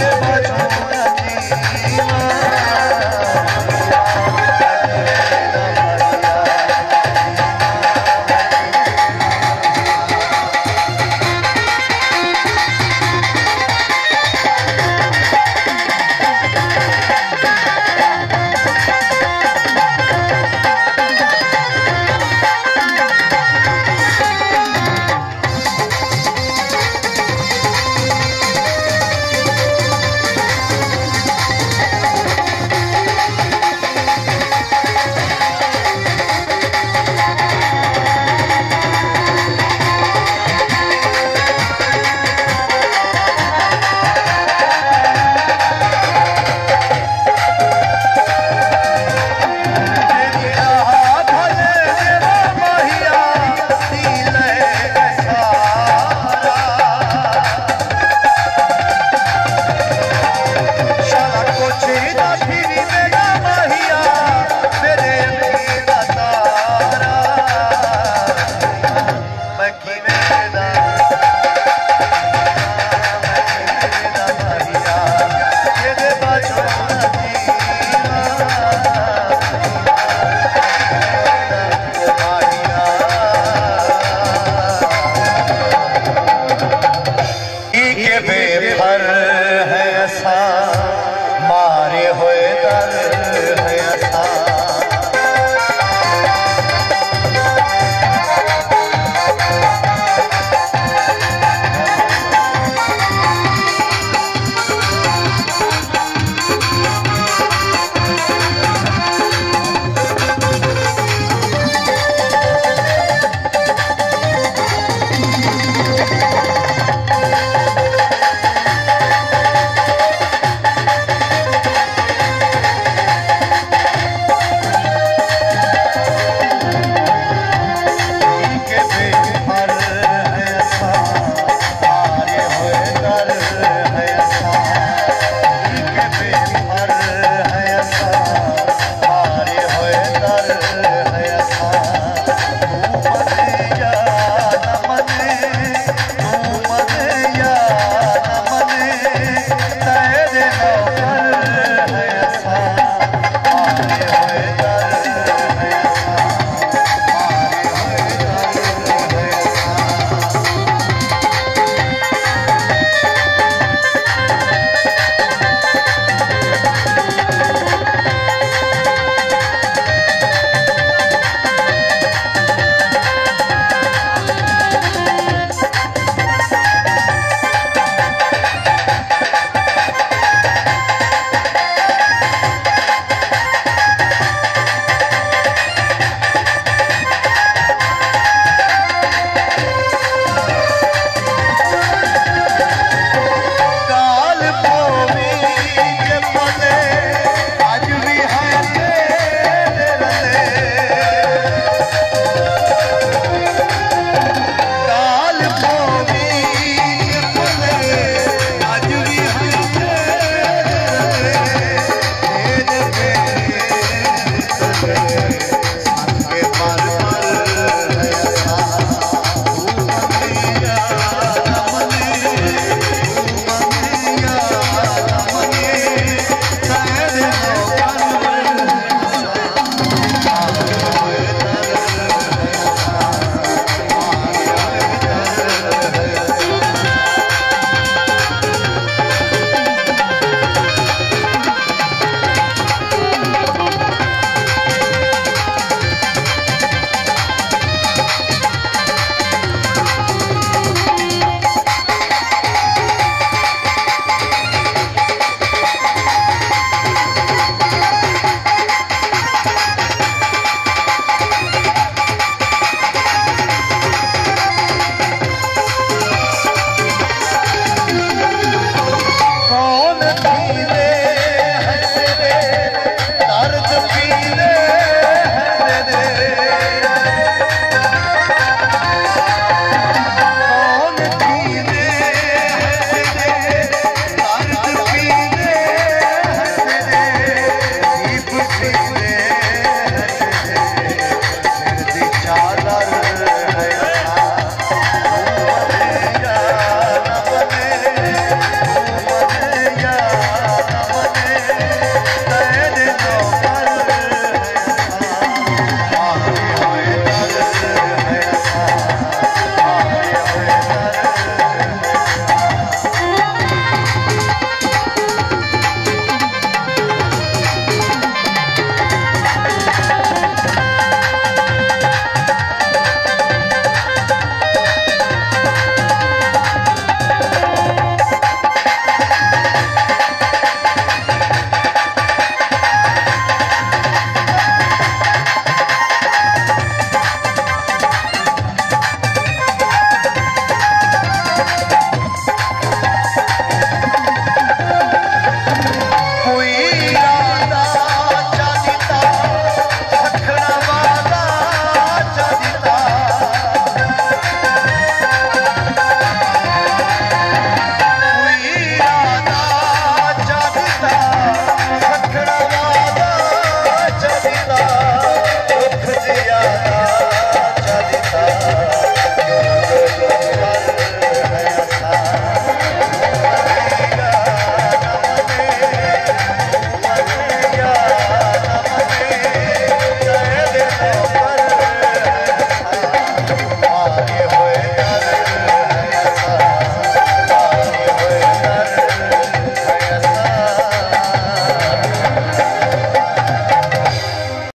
दे कौन